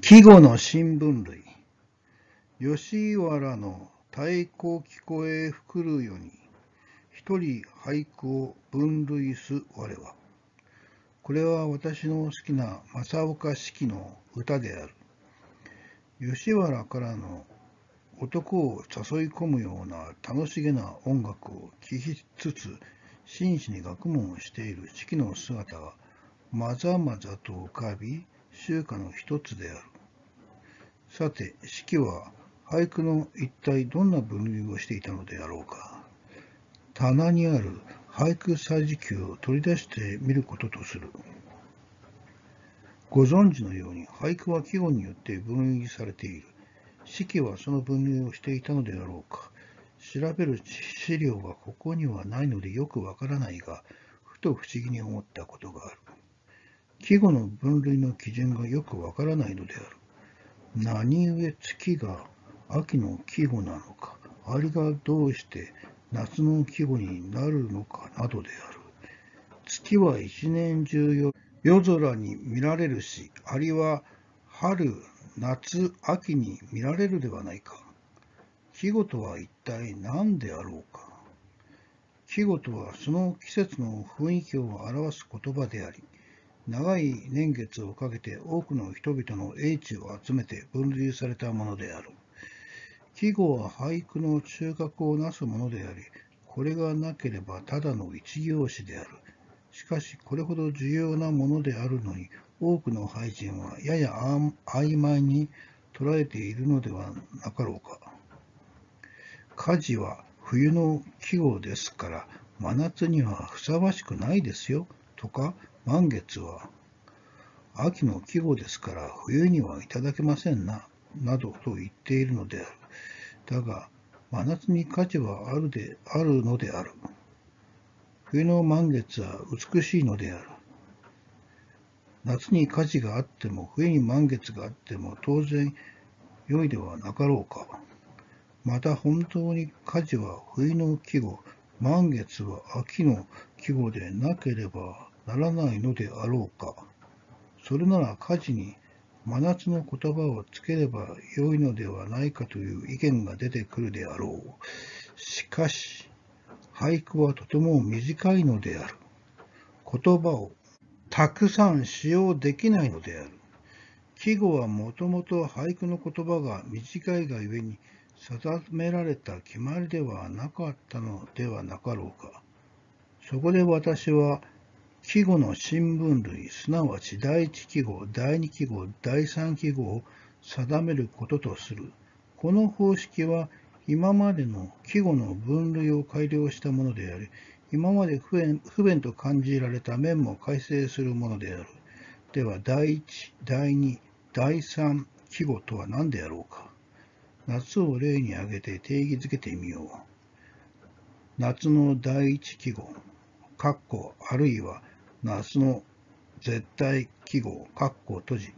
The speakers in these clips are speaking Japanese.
季語の新分類。吉原の太鼓聞こえふくるように、一人俳句を分類す我は。これは私の好きな正岡子規の歌である。吉原からの男を誘い込むような楽しげな音楽を聴きつつ、真摯に学問をしている四季の姿がまざまざと浮かび、集歌の一つである。さて、四季は俳句の一体どんな分類をしていたのであろうか。棚にある俳句歳時記を取り出してみることとする。ご存知のように俳句は季語によって分類されている。四季はその分類をしていたのであろうか。調べる資料はここにはないのでよくわからないが、ふと不思議に思ったことがある。季語の分類の基準がよくわからないのである。何故月が秋の季語なのか、ありがどうして夏の季語になるのかなどである。月は一年中夜空に見られるし、アリは春、夏、秋に見られるではないか。季語とは一体何であろうか。季語とはその季節の雰囲気を表す言葉であり、長い年月をかけて多くの人々の英知を集めて分類されたものである。季語は俳句の中核をなすものであり、これがなければただの一行詞である。しかし、これほど重要なものであるのに、多くの俳人はやや曖昧に捉えているのではなかろうか。火事は冬の季語ですから、真夏にはふさわしくないですよ、とか、満月は秋の季語ですから冬にはいただけませんな、などと言っているのである。だが、真夏に価値はあるであるのである。冬の満月は美しいのである。夏に火事があっても、冬に満月があっても、当然良いではなかろうか。また本当に火事は冬の季語、満月は秋の季語でなければならないのであろうか。それなら火事に真夏の言葉をつければよいのではないかという意見が出てくるであろう。しかし、俳句はとても短いのである。言葉をたくさん使用できないのである。季語はもともと俳句の言葉が短いがゆえに定められた決まりではなかったのではなかろうか。そこで私は季語の新分類、すなわち第一季語、第二季語、第三季語を定めることとする。この方式は今までの季語の分類を改良したものであり、今まで不便不便と感じられた面も改正するものである。では、第一、第二、第三季語とは何であろうか。夏を例に挙げて定義づけてみよう。夏の第一季語、括弧あるいは夏の絶対記号、括弧閉じ。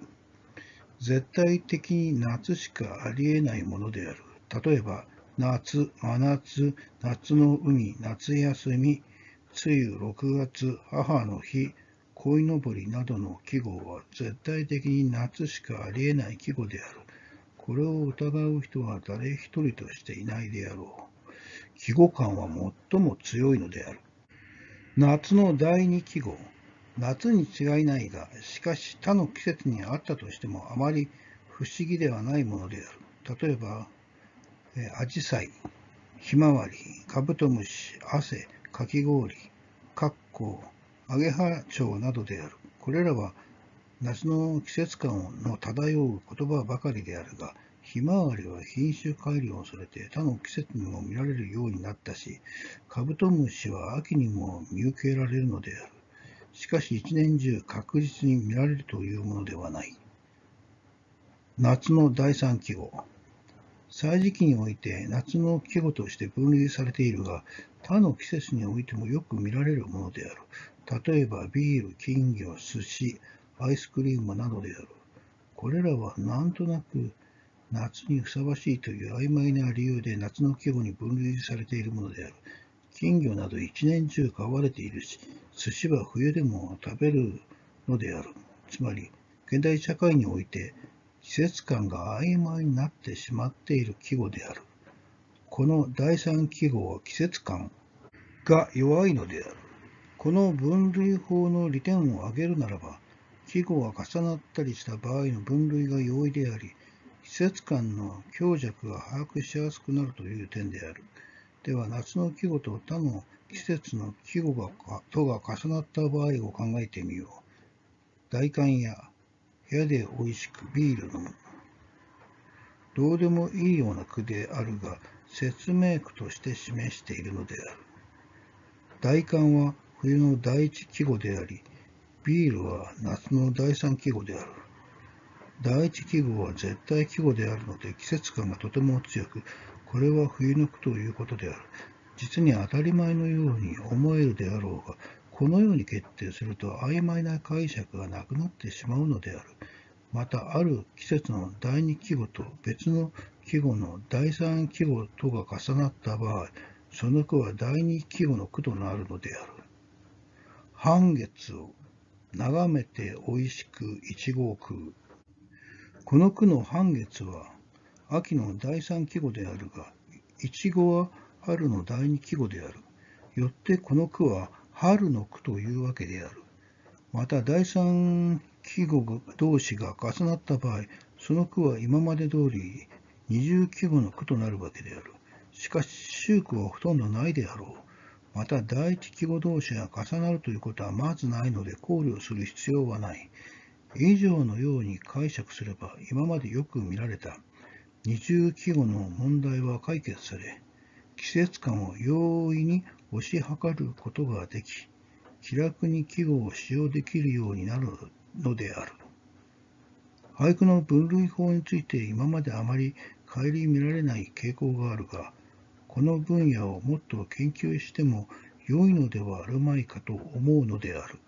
絶対的に夏しかありえないものである。例えば、夏、真夏、夏の海、夏休み、梅雨、6月、母の日、鯉のぼりなどの記号は絶対的に夏しかありえない記号である。これを疑う人は誰一人としていないであろう。記号感は最も強いのである。夏の第二記号。夏に違いないが、しかし他の季節にあったとしてもあまり不思議ではないものである。例えば、アジサイ、ひまわり、カブトムシ、汗、かき氷、カッコアゲハチョウなどである。これらは夏の季節感の漂う言葉ばかりであるが、ひまわりは品種改良されて他の季節にも見られるようになったし、カブトムシは秋にも見受けられるのである。しかし一年中確実に見られるというものではない。夏の第三季語。歳時期において夏の季語として分類されているが、他の季節においてもよく見られるものである。例えばビール、金魚、寿司、アイスクリームなどである。これらはなんとなく夏にふさわしいという曖昧な理由で夏の季語に分類されているものである。金魚など一年中飼われているし、寿司は冬でも食べるのである。つまり、現代社会において季節感が曖昧になってしまっている季語である。この第三季語は季節感が弱いのである。この分類法の利点を挙げるならば、季語が重なったりした場合の分類が容易であり、季節感の強弱が把握しやすくなるという点である。では、夏の季語と他の季節の季語がとが重なった場合を考えてみよう。大寒や部屋で美味しくビール飲む。どうでもいいような句であるが、説明句として示しているのである。大寒は冬の第一季語であり、ビールは夏の第三季語である。第一季語は絶対季語であるので季節感がとても強く、これは冬の句ということである。実に当たり前のように思えるであろうが、このように決定すると曖昧な解釈がなくなってしまうのである。また、ある季節の第二季語と別の季語の第三季語とが重なった場合、その句は第二季語の句となるのである。半月を眺めて美味しくいちごを食う。この句の半月は秋の第三季語であるが、いちごは春の第二季語である。よってこの句は春の句というわけである。また第三季語同士が重なった場合、その句は今まで通り二重季語の句となるわけである。しかし、周句はほとんどないであろう。また、第一季語同士が重なるということはまずないので考慮する必要はない。以上のように解釈すれば、今までよく見られた二重季語の問題は解決され、季節感を容易に推し量ることができ、気楽に季語を使用できるようになるのである。俳句の分類法について今まであまり顧みられない傾向があるが、この分野をもっと研究しても良いのではあるまいかと思うのである。